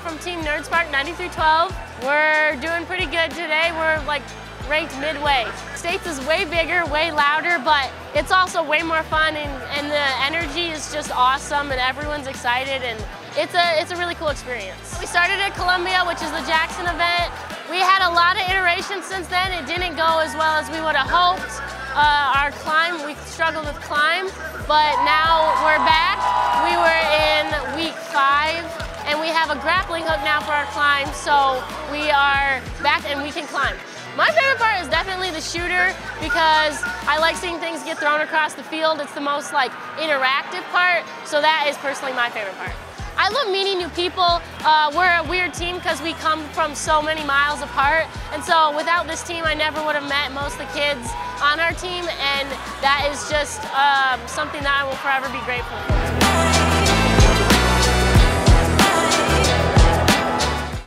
NERD Spark 9312. We're doing pretty good today. We're like ranked midway. States is way bigger, way louder, but it's also way more fun and, and the energy is just awesome and everyone's excited and it's a, it's a really cool experience. We started at Columbia, which is the Jackson event. We had a lot of iterations since then. It didn't go as well as we would have hoped. Uh, our climb, we struggled with climb, but now we're back. Have a grappling hook now for our climb, so we are back and we can climb. My favorite part is definitely the shooter because I like seeing things get thrown across the field. It's the most like interactive part, so that is personally my favorite part. I love meeting new people. Uh, we're a weird team because we come from so many miles apart. And so without this team, I never would have met most of the kids on our team. And that is just um, something that I will forever be grateful for.